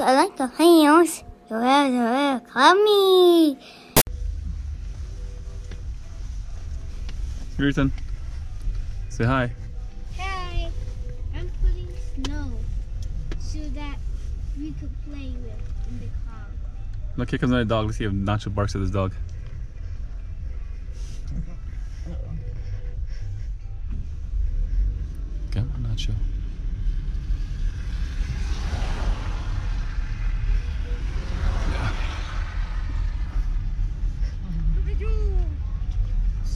I like the hands. You have to come me. Ethan, say hi. Hey, I'm putting snow so that we could play with in the car. Look, here comes another dog. Let's see if Nacho barks at this dog. Come on, Nacho.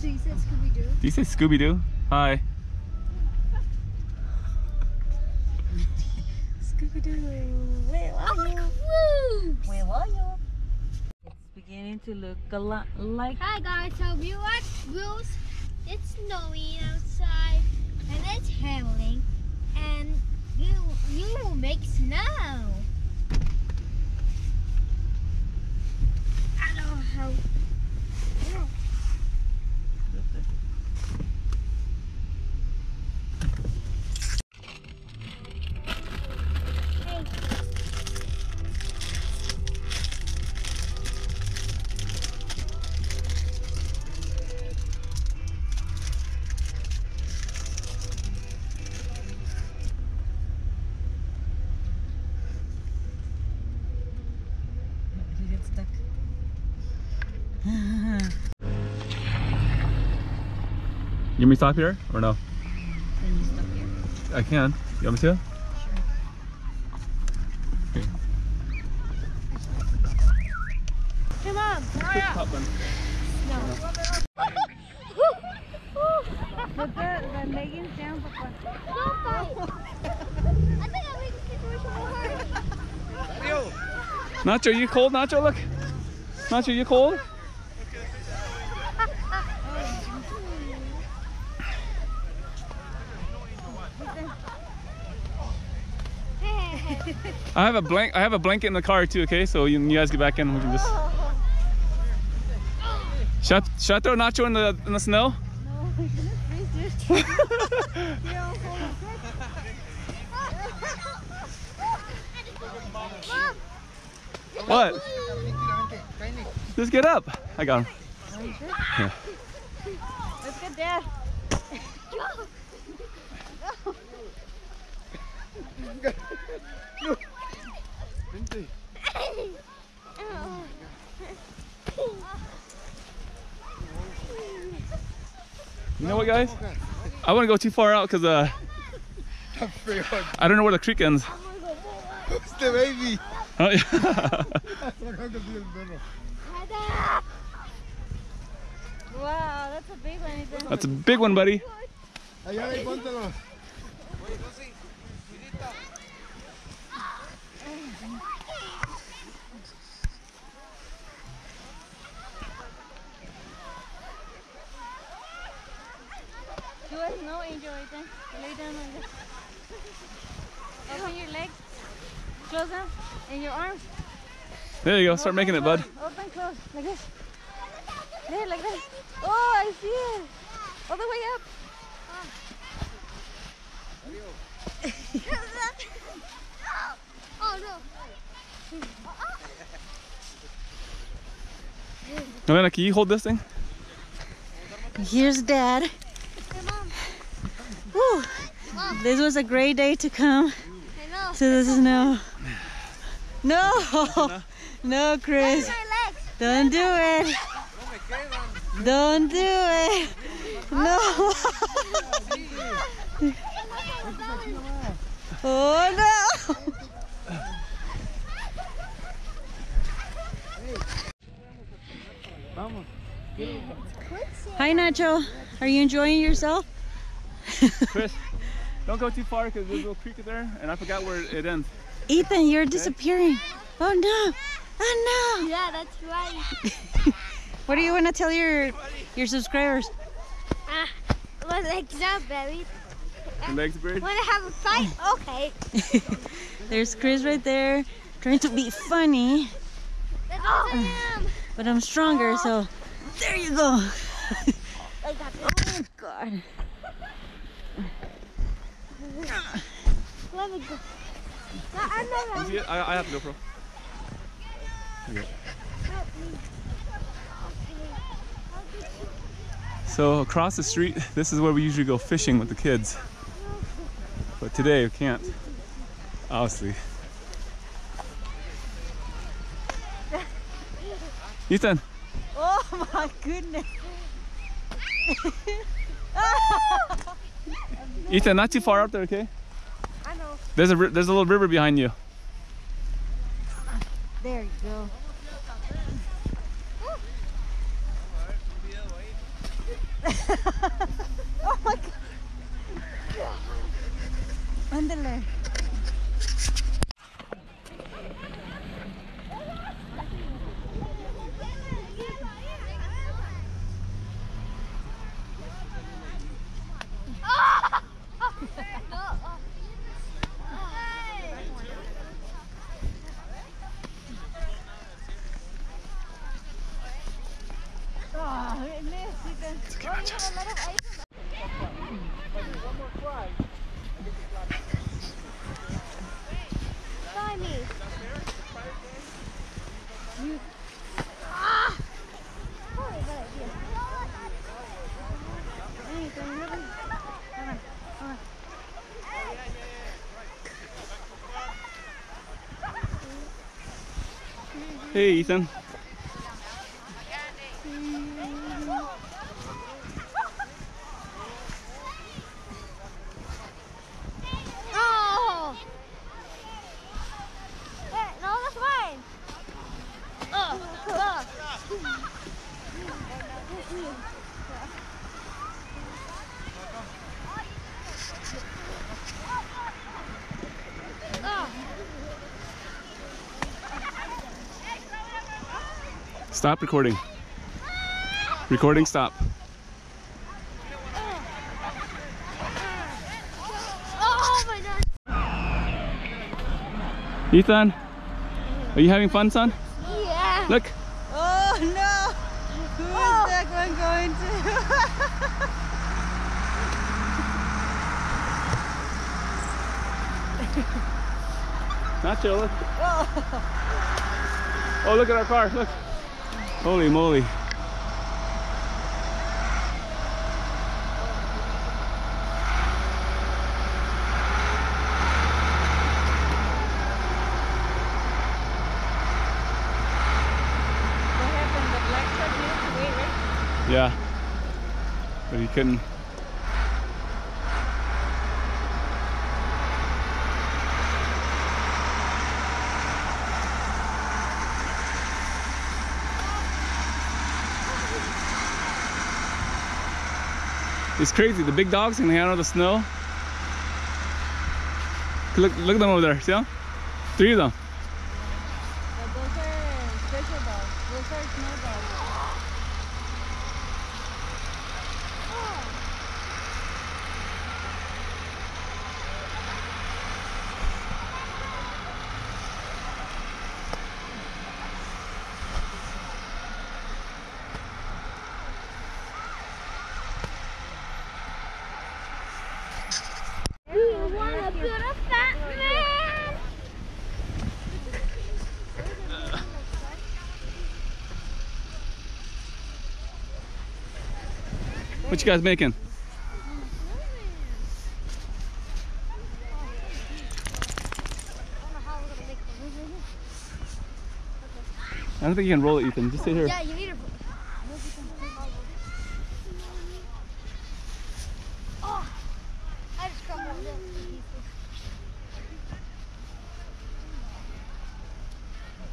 She said Scooby-Doo. Do you say Scooby Doo? Hi. Scooby-Doo, where are Oh, you? woo! Where are you? It's beginning to look a lot like Hi guys, so we watch Rules. It's snowing outside and it's hailing and you you will make snow. I don't know how. Me to stop here or no? Can you stop here? I can. You want me to? Okay. Come on, hurry up. Put the, the leggings down, Papa. Don't. I think I made the situation more. Nacho, you cold? Nacho, look. Nacho, you cold? I have a blank. I have a blanket in the car too. Okay, so you, you guys get back in. We can just. Should, I- should I throw Nacho in the in the snow? What? Just get up. I got him. Yeah. Let's get Dad. You know what, guys? I want to go too far out because uh, I don't know where the creek ends. Este baby. Oh, yeah. Sacando así el perro. Wow, that's a big one, Ethan. That's a big one, buddy. Allá ahí, póntelo. Do a snow angel, Ethan. Lay down on this. Open your legs. Close them. And your arms. There you go. Start making it, bud. Open, close. Like this. There, like that. Oh, I see it. All the way up. oh no. Elena, can you hold this thing? Here's Dad. Hey mom. Whew. Mom. This was a great day to come to the snow. No, no, Chris. Don't do it. Don't do it. No. Oh no. Hi Nacho. Are you enjoying yourself? Chris, don't go too far because there's a little creek there, and I forgot where it ends. Ethan, you're disappearing. Oh no. Oh no! Yeah, that's right. What do you want to tell your your subscribers? Ah, my legs up, baby. Your legs buried. Want to have a fight? Okay. There's Chris right there trying to be funny, That's what I am. but I'm stronger, so there you go. Like that. Oh God. Let me go. I know You? I, I have to go, bro. Okay. So across the street, this is where we usually go fishing with the kids. But today we can't, obviously. Ethan, Oh my goodness. Ethan, not too far up there, okay? I know. There's a there's a little river behind you. There you go. oh my god. Ándale. Oh, necesitan. Try me. Hey, Ethan. Oh! Hey, no, that's mine. Oh, oh. Oh. Stop recording. Recording stop. oh my god. Ethan, are you having fun, son? Yeah. Look. Oh no! Who is Oh. that one going to? Nacho, look. Oh. oh, look at our car. Look. Holy moly. what happened? The black truck needed to wait, right? Yeah. But he couldn't. It's crazy. The big dogs can handle the snow. Look, look at them over there. See them? Three of them. But those are special dogs. Those are snow dogs. You wanna build a fat man? What you guys making? I don't think you can roll it, Ethan. Just sit here. Yeah, you need to. Oh, I just crumbled this.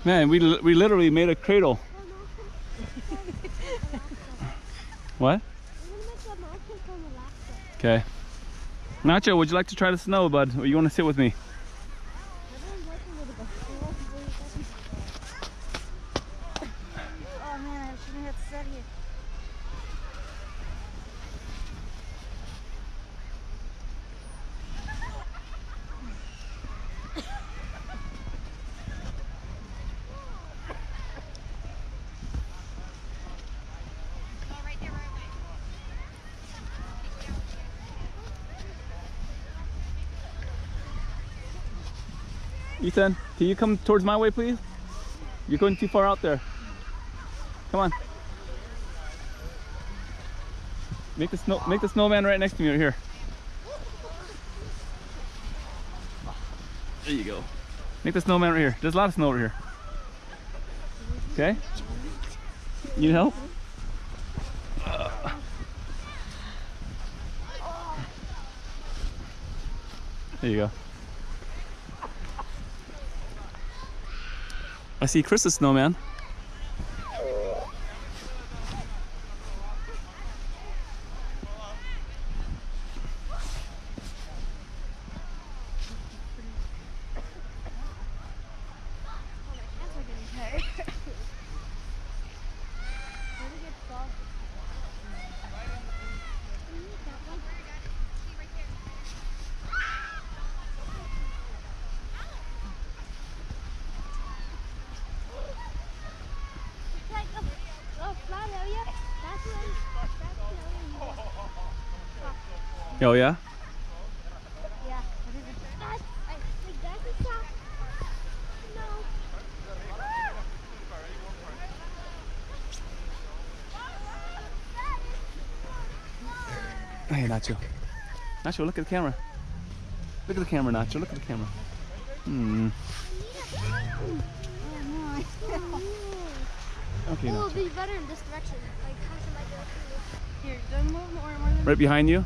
Man, we, we literally made a cradle. what? I'm gonna make a mountain from Alaska. Okay. Nacho, would you like to try the snow, bud? Or you want to sit with me? Ethan, can you come towards my way, please? You're going too far out there. Come on. Make the snow make the snowman right next to me right here. There you go. Make the snowman right here. There's a lot of snow over here. Okay? You need help? Uh. There you go. I see Chris's snowman. It's like a, a flat area. That's when, that's the area you Oh yeah? Yeah. That's, I, like, that's the top. No. Hey Nacho. Nacho, look at the camera. Look at the camera, Nacho. Look at the camera. Hmm. Okay, It will Nacho. be better in this direction. Like, kind of like a- Here, don't move more, more than Right behind you.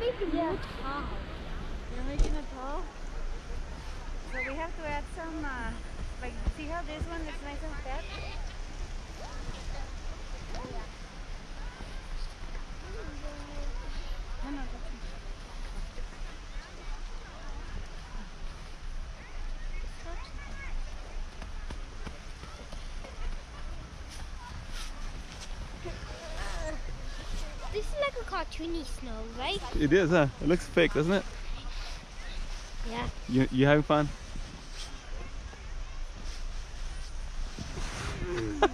Making yeah. tall. You're making it tall. So we have to add some, uh, like, see how this one is nice and fat? This is like a cartoony snow, right? It is, huh? It looks fake, doesn't it? Yeah. You you having fun?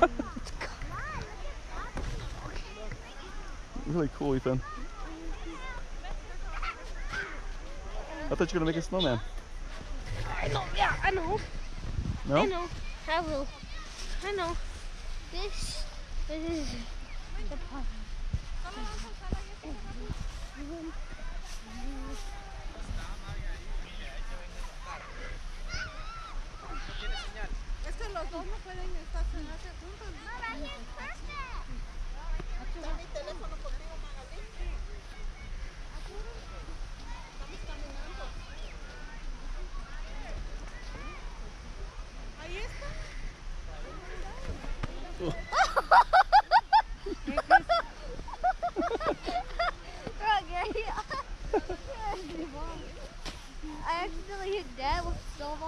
really cool, Ethan. I thought you were gonna make a snowman. I know. Yeah, I know. No? I know. I will. I know. This, this is the part. Es que los dos no pueden estacionarse juntos. I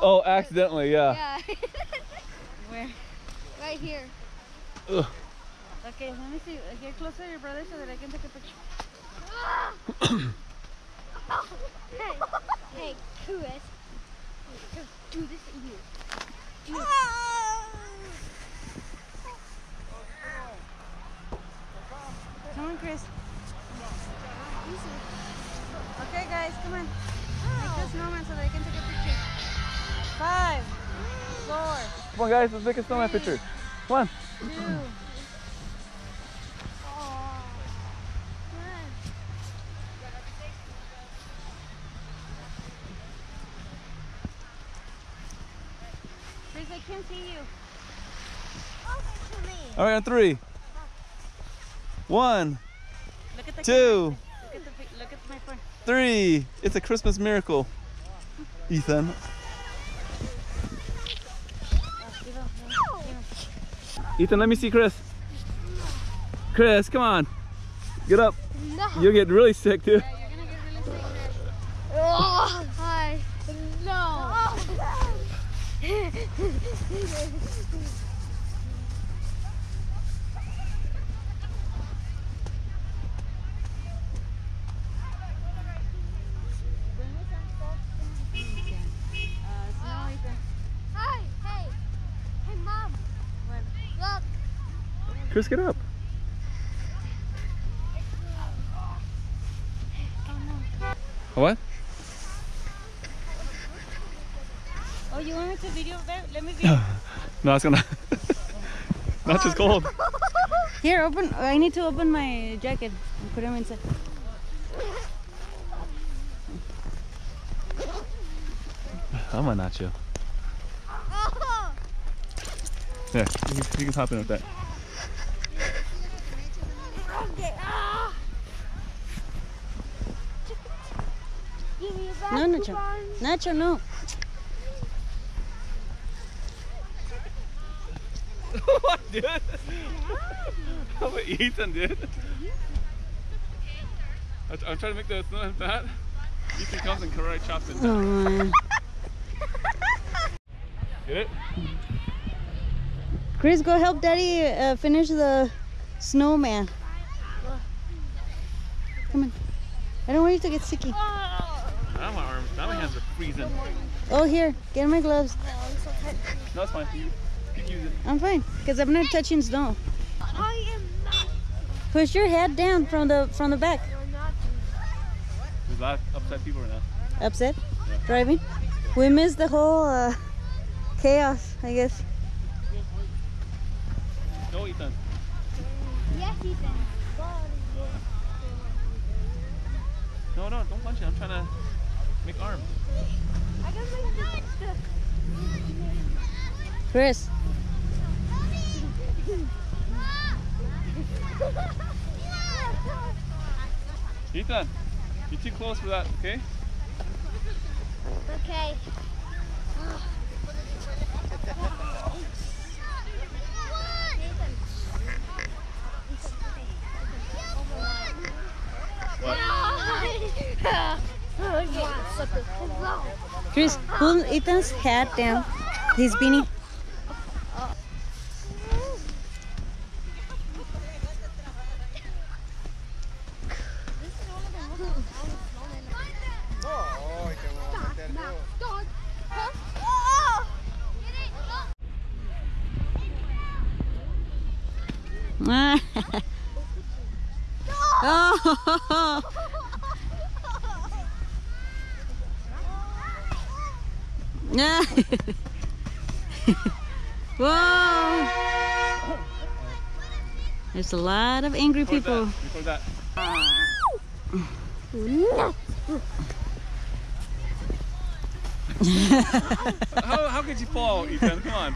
Oh, accidentally, yeah. Yeah. Where? right here. Ugh. Okay, let me see. Get closer to your brother so that I can take a picture. hey, hey, Chris. Do this to you. Do it. Come on, Chris. Okay, guys, come on. Make the snowman so that I can take a picture. Five, four, Come on, guys, let's make a snowman picture. Come on. two, Chris, I can't see you. All right, on three. One, Look at the two, Look at the pic- look at my three. It's a Christmas miracle. Ethan. Ethan, let me see Chris. Chris, come on. Get up. No. You'll get really sick too. Yeah, you're gonna get really sick there. Oh, hi. No. Uh, snow, Ethan. Hi. Hey. Hey, mom. Look. Chris, get up. What? Oh, you want me to video that? Let me video. No, it's gonna. Not just cold. Here, open. I need to open my jacket and put him inside. I'm you. Oh. There, you can, you can hop in with that. Okay. Ah. Give me a No, Nacho. basketball. Nacho, no. what, dude? How about Ethan, dude? I'm I'm trying to make the snow fat. Ethan comes and karate chops it. Oh man. Get it? Chris, go help Daddy uh, finish the snowman. Come on. I don't want you to get sicky. Now my arms, now my hands are freezing. Oh, here. Get my gloves. No, it's fine. You, you can use it. I'm fine, because I'm not touching snow. I am not. Push your head down from the from the back. You're not. There's a lot of upset people right now. Upset? Driving? We missed the whole uh, chaos, I guess. Go, Ethan. Yes, Ethan. No, no, don't punch it. I'm trying to make arms. I got my nuts. Chris, Ethan, you're too close for that, okay? Okay. What? Chris, pull Ethan's hat down. His beanie. Oh, te voy a meter yo. Ah. oh. Yeah. Whoa. There's a lot of angry Record people. that. Record that. How, how could you fall, Ethan? Come on.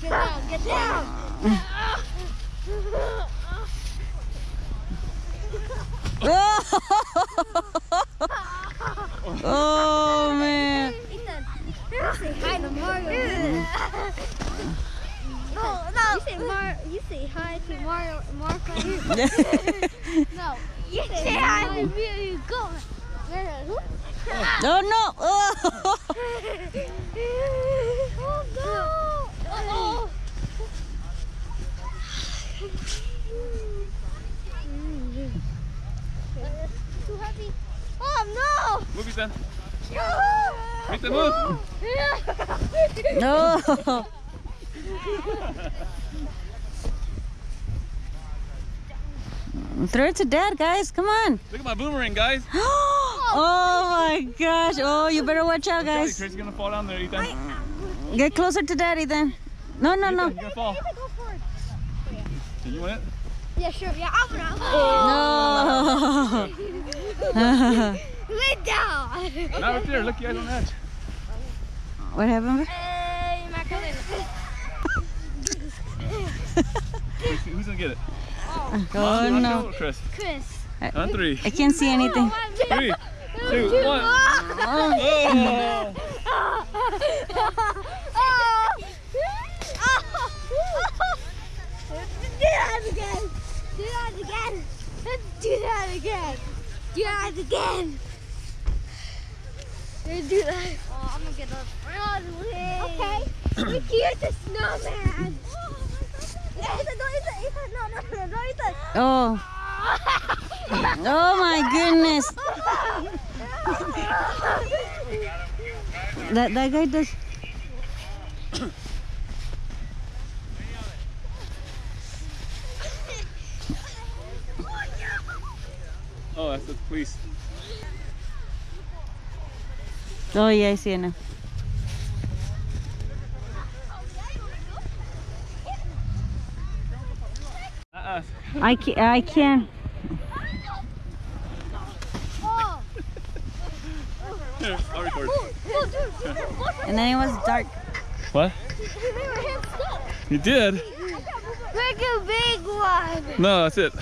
Get down, get down. oh man. Ethan, say hi to Mario. no, no. You say Mar. You say hi to Mario. Marco. no. You say hi to me. You go. Oh no. Oh. oh no. Oh. Too heavy. Oh Move, Ethan. no. Ethan, move. No. Throw it to dad, guys. Come on. Look at my boomerang, guys. oh my gosh. Oh, you better watch out, Daddy, guys. Chris is gonna fall down there, Ethan. Get closer to daddy then. No, no, Ethan, no. You're gonna fall. Go for it. Do you want it? Yeah, sure. Yeah, I'll put it. No. Lay down. Not right there. Look, you guys on the edge. what happened? Uh, Who's gonna get it? Oh, oh no. Go, Chris. Chris. I, On three. I can't see anything. Three, two, one. Oh. Do that again! Do that again! Do that again! Do that again! Do that. Oh, I'm gonna get up. Okay. Here's the snowman. Ethan, no, Ethan, Ethan, no, no, no, no, Ethan. Oh. Oh my goodness. That that guy does. Oh, that's the police. Oh yeah, I see it now. I can I can. Here, I'll record. dude, look. And then it was dark. What? They were hand stuck. You did? Like a big one. No, that's it.